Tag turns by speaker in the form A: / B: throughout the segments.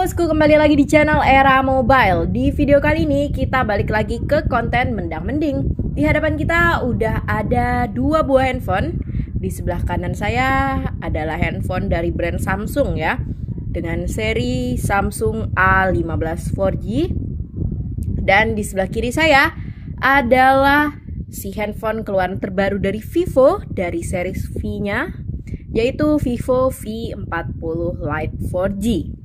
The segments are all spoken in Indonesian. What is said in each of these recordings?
A: bosku, kembali lagi di channel Era Mobile. Di video kali ini kita balik lagi ke konten mendang-mending Di hadapan kita udah ada dua buah handphone. Di sebelah kanan saya adalah handphone dari brand Samsung ya. Dengan seri Samsung A15 4G Dan di sebelah kiri saya adalah si handphone keluaran terbaru dari Vivo dari series V-nya yaitu Vivo V40 Lite 4G.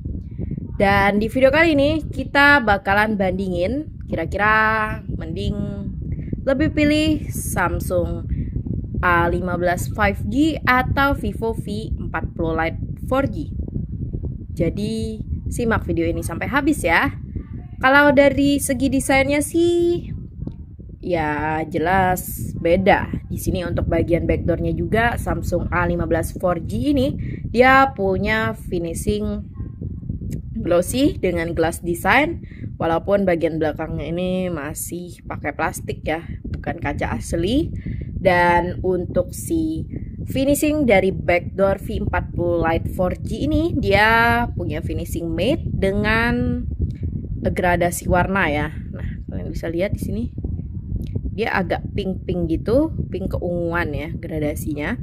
A: Dan di video kali ini kita bakalan bandingin kira-kira mending lebih pilih Samsung A15 5G atau Vivo V40 Lite 4G. Jadi simak video ini sampai habis ya. Kalau dari segi desainnya sih ya jelas beda. Di sini untuk bagian backdoornya juga Samsung A15 4G ini dia punya finishing glossy dengan glass design walaupun bagian belakangnya ini masih pakai plastik ya bukan kaca asli. Dan untuk si finishing dari backdoor V40 Lite 4G ini dia punya finishing matte dengan gradasi warna ya. Nah kalian bisa lihat di sini. Dia agak pink-pink gitu, pink keunguan ya gradasinya.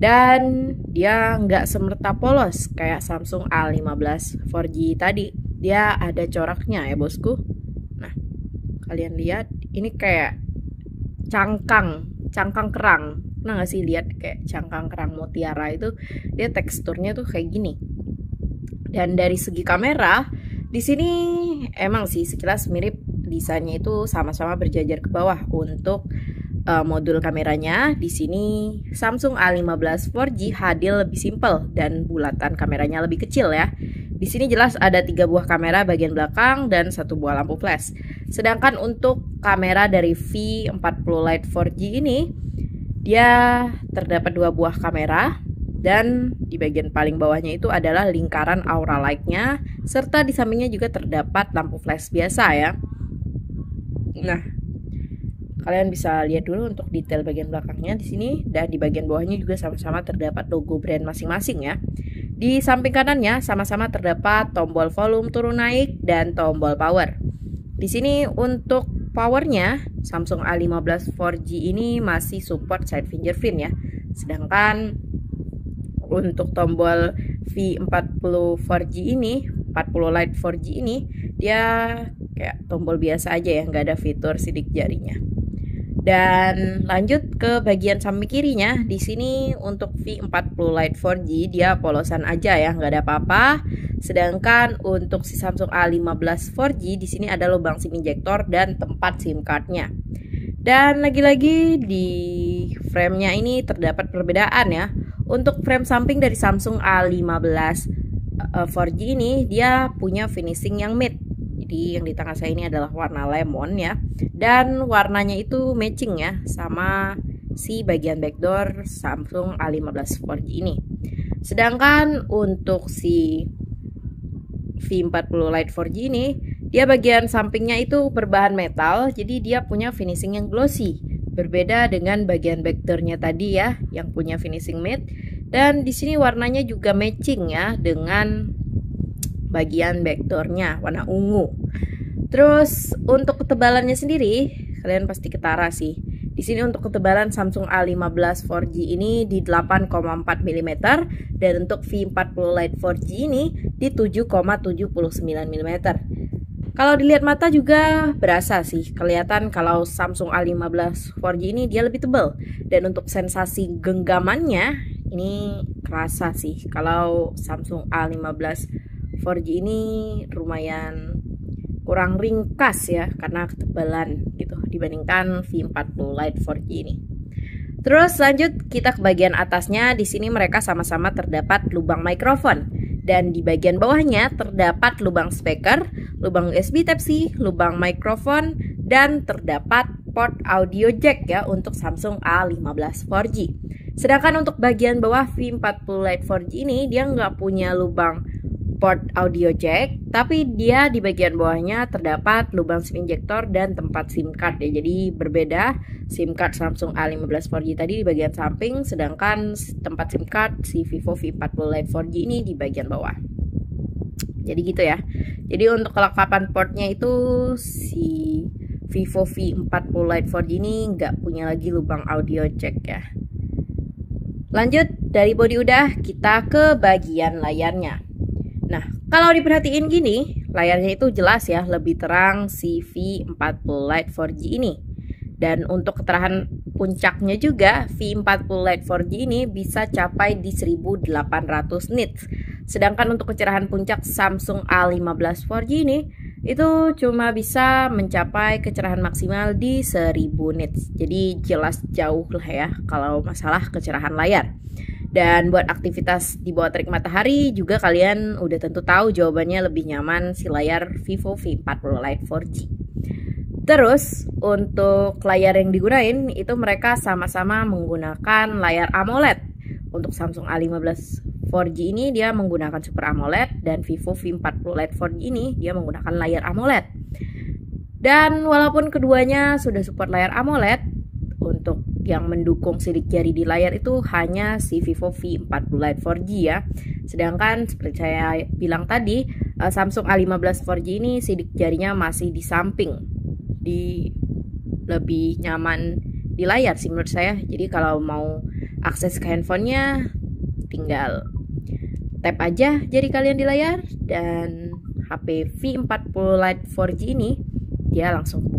A: Dan dia nggak semerta polos kayak Samsung A15 4G tadi. Dia ada coraknya ya bosku. Nah, kalian lihat ini kayak cangkang, cangkang kerang. Nah nggak sih lihat kayak cangkang kerang mutiara itu dia teksturnya tuh kayak gini. Dan dari segi kamera, di sini emang sih sekilas mirip desainnya itu sama-sama berjajar ke bawah untuk uh, modul kameranya. Di sini Samsung A15 4G HD lebih simple dan bulatan kameranya lebih kecil ya. Di sini jelas ada tiga buah kamera bagian belakang dan satu buah lampu flash. Sedangkan untuk kamera dari V40 Lite 4G ini dia terdapat dua buah kamera dan di bagian paling bawahnya itu adalah lingkaran aura light-nya serta di sampingnya juga terdapat lampu flash biasa ya. Nah, kalian bisa lihat dulu untuk detail bagian belakangnya di sini dan di bagian bawahnya juga sama-sama terdapat logo brand masing-masing ya. Di samping kanannya sama-sama terdapat tombol volume turun naik dan tombol power. Di sini untuk powernya Samsung A15 4G ini masih support side fingerprint ya. Sedangkan untuk tombol V40 4G ini 40 Lite 4G ini dia kayak tombol biasa aja ya nggak ada fitur sidik jarinya dan lanjut ke bagian samping kirinya. Di sini untuk V40 Lite 4G dia polosan aja ya nggak ada apa-apa. Sedangkan untuk si Samsung A15 4G di sini ada lubang SIM injektor dan tempat SIM cardnya. Dan lagi-lagi di framenya ini terdapat perbedaan ya. Untuk frame samping dari Samsung A15 4G ini dia punya finishing yang matte jadi yang di tangan saya ini adalah warna lemon ya. Dan warnanya itu matching ya sama si bagian backdoor Samsung A15 4G ini. Sedangkan untuk si V40 Lite 4G ini dia bagian sampingnya itu berbahan metal jadi dia punya finishing yang glossy. Berbeda dengan bagian backdoornya tadi ya yang punya finishing matte. Dan di sini warnanya juga matching ya dengan bagian backdoornya warna ungu. Terus untuk ketebalannya sendiri kalian pasti ketara sih. Di sini untuk ketebalan Samsung A15 4G ini di 8,4 mm dan untuk V40 Lite 4G ini di 7,79 mm. Kalau dilihat mata juga berasa sih, kelihatan kalau Samsung A15 4G ini dia lebih tebal dan untuk sensasi genggamannya ini kerasa sih. Kalau Samsung A15 4G ini lumayan kurang ringkas ya karena ketebalan gitu dibandingkan V40 Lite 4G ini. Terus lanjut kita ke bagian atasnya. Di sini mereka sama-sama terdapat lubang mikrofon dan di bagian bawahnya terdapat lubang speaker, lubang USB Type-C, lubang mikrofon dan terdapat port audio jack ya untuk Samsung A15 4G. Sedangkan untuk bagian bawah V40 Lite 4G ini dia nggak punya lubang port audio jack, tapi dia di bagian bawahnya terdapat lubang SIM injektor dan tempat SIM card ya. Jadi berbeda SIM card Samsung A15 4G tadi di bagian samping, sedangkan tempat SIM card si Vivo V40 Lite 4G ini di bagian bawah. Jadi gitu ya. Jadi untuk kelengkapan portnya itu si Vivo V40 Lite 4G ini nggak punya lagi lubang audio jack ya. Lanjut dari body udah kita ke bagian layarnya. Nah, kalau diperhatiin gini, layarnya itu jelas ya, lebih terang si V40 Lite 4G ini. Dan untuk keterangan puncaknya juga, V40 Lite 4G ini bisa capai di 1800 nits. Sedangkan untuk kecerahan puncak Samsung A15 4G ini itu cuma bisa mencapai kecerahan maksimal di 1000 nits. Jadi jelas jauh lah ya kalau masalah kecerahan layar. Dan buat aktivitas di bawah terik matahari juga kalian udah tentu tahu jawabannya lebih nyaman si layar Vivo V40 Lite 4G. Terus untuk layar yang digunain itu mereka sama-sama menggunakan layar AMOLED. Untuk Samsung A15 4G ini dia menggunakan Super AMOLED dan Vivo V40 Lite 4G ini dia menggunakan layar AMOLED. Dan walaupun keduanya sudah support layar AMOLED, untuk yang mendukung sidik jari di layar itu hanya si Vivo V40 Lite 4G ya. Sedangkan seperti saya bilang tadi, eh, Samsung A15 4G ini sidik jarinya masih di samping, di lebih nyaman di layar sih menurut saya. Jadi kalau mau akses ke handphonenya tinggal tap aja jari kalian di layar dan HP V40 Lite 4G ini dia langsung.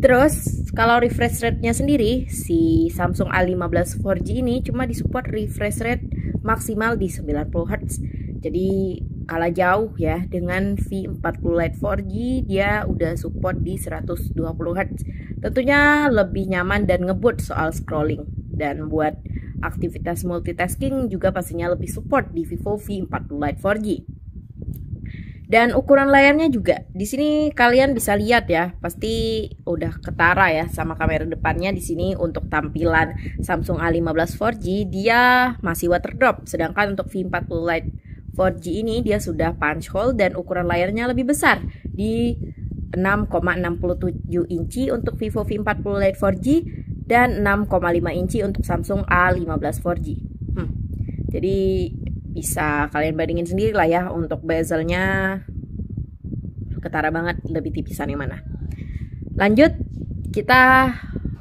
A: Terus kalau refresh rate-nya sendiri si Samsung A15 4G ini cuma disupport refresh rate maksimal di 90 Hz. Jadi kalah jauh ya dengan V40 Lite 4G dia udah support di 120 Hz. Tentunya lebih nyaman dan ngebut soal scrolling dan buat aktivitas multitasking juga pastinya lebih support di Vivo V40 Lite 4G. Dan ukuran layarnya juga. Di sini kalian bisa lihat ya, pasti udah ketara ya sama kamera depannya di sini untuk tampilan Samsung A15 4G dia masih water drop, sedangkan untuk V40 Lite 4G ini dia sudah punch hole dan ukuran layarnya lebih besar di 6,67 inci untuk Vivo V40 Lite 4G dan 6,5 inci untuk Samsung A15 4G. Hmm. Jadi bisa kalian bandingin sendiri lah ya untuk bezelnya ketara banget lebih tipisan yang mana. Lanjut kita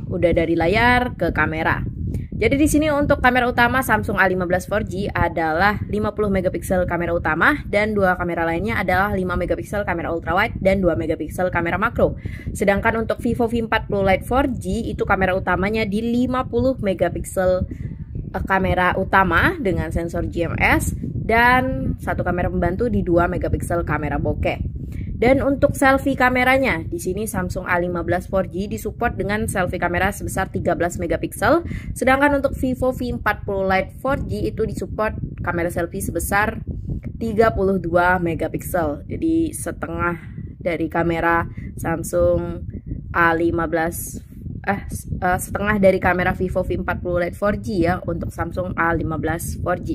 A: udah dari layar ke kamera. Jadi di sini untuk kamera utama Samsung A15 4G adalah 50 megapiksel kamera utama dan dua kamera lainnya adalah 5 megapiksel kamera ultrawide dan 2 megapiksel kamera makro. Sedangkan untuk Vivo V40 Lite 4G itu kamera utamanya di 50 megapiksel kamera utama dengan sensor GMS dan satu kamera pembantu di 2 megapiksel kamera bokeh. Dan untuk selfie kameranya, di sini Samsung A15 4G disupport dengan selfie kamera sebesar 13 megapiksel, sedangkan untuk Vivo V40 Lite 4G itu disupport kamera selfie sebesar 32 megapiksel. Jadi setengah dari kamera Samsung A15 eh uh, setengah dari kamera Vivo V40 Lite 4G ya untuk Samsung A15 4G.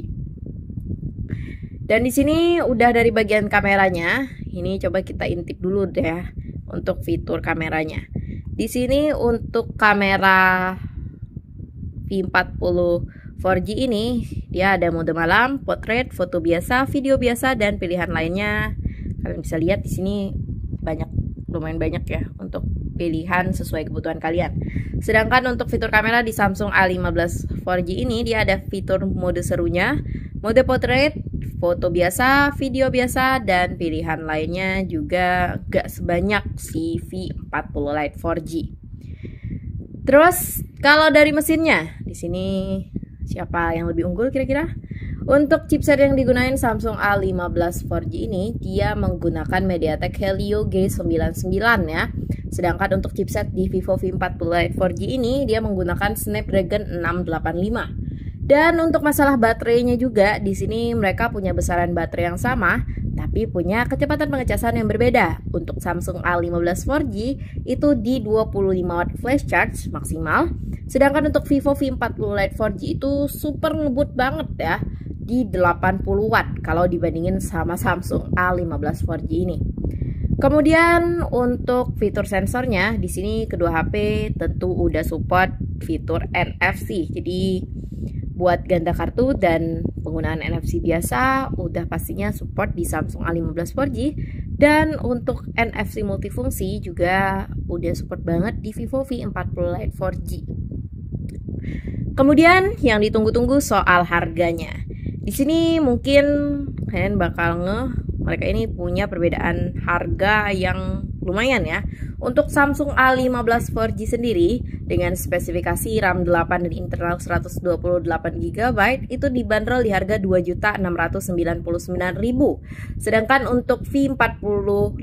A: Dan di sini udah dari bagian kameranya, ini coba kita intip dulu deh ya untuk fitur kameranya. Di sini untuk kamera V40 4G ini dia ada mode malam, portrait, foto biasa, video biasa dan pilihan lainnya. Kalian bisa lihat di sini banyak lumayan banyak ya untuk pilihan sesuai kebutuhan kalian. Sedangkan untuk fitur kamera di Samsung A15 4G ini dia ada fitur mode serunya, mode portrait, foto biasa, video biasa, dan pilihan lainnya juga gak sebanyak si V40 Lite 4G. Terus kalau dari mesinnya, di sini siapa yang lebih unggul kira-kira? Untuk chipset yang digunakan Samsung A15 4G ini, dia menggunakan MediaTek Helio G99 ya. Sedangkan untuk chipset di Vivo V40 Lite 4G ini, dia menggunakan Snapdragon 685. Dan untuk masalah baterainya juga, di sini mereka punya besaran baterai yang sama, tapi punya kecepatan pengecasan yang berbeda. Untuk Samsung A15 4G itu di 25 watt flash charge maksimal, sedangkan untuk Vivo V40 Lite 4G itu super ngebut banget ya di 80 watt kalau dibandingin sama Samsung A15 4G ini. Kemudian untuk fitur sensornya di sini kedua HP tentu udah support fitur NFC. Jadi buat ganda kartu dan pengguna penggunaan NFC biasa udah pastinya support di Samsung A15 4G dan untuk NFC multifungsi juga udah support banget di Vivo V40 Lite 4G. Kemudian yang ditunggu-tunggu soal harganya. Di sini mungkin kalian bakal nge mereka ini punya perbedaan harga yang lumayan ya. Untuk Samsung A15 4G sendiri dengan spesifikasi RAM 8 dan internal 128GB itu dibanderol di harga 2.699.000. Sedangkan untuk V40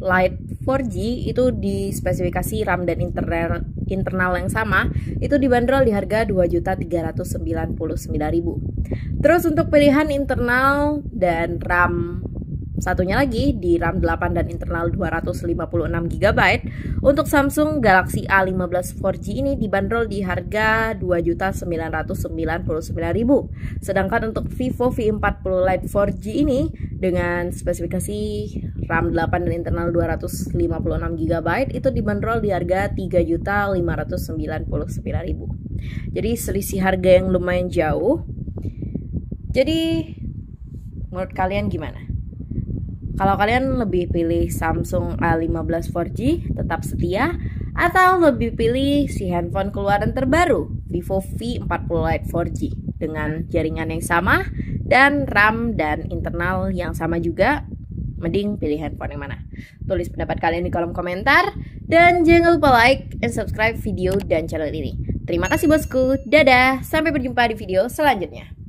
A: Lite 4G itu di spesifikasi RAM dan internal internal yang sama itu dibanderol di harga 2.399.000. Terus untuk pilihan internal dan RAM Satunya lagi di RAM 8 dan internal 256GB untuk Samsung Galaxy A15 4G ini dibanderol di harga 2.999.000. Sedangkan untuk Vivo V40 Lite 4G ini dengan spesifikasi RAM 8 dan internal 256GB itu dibanderol di harga 3.599.000. Jadi selisih harga yang lumayan jauh. Jadi menurut kalian gimana? Kalau kalian lebih pilih Samsung A15 4G tetap setia atau lebih pilih si handphone keluaran terbaru Vivo V40 Lite 4G dengan jaringan yang sama dan RAM dan internal yang sama juga? Mending pilih handphone yang mana? Tulis pendapat kalian di kolom komentar dan jangan lupa like dan subscribe video dan channel ini. Terima kasih bosku. Dadah. Sampai berjumpa di video selanjutnya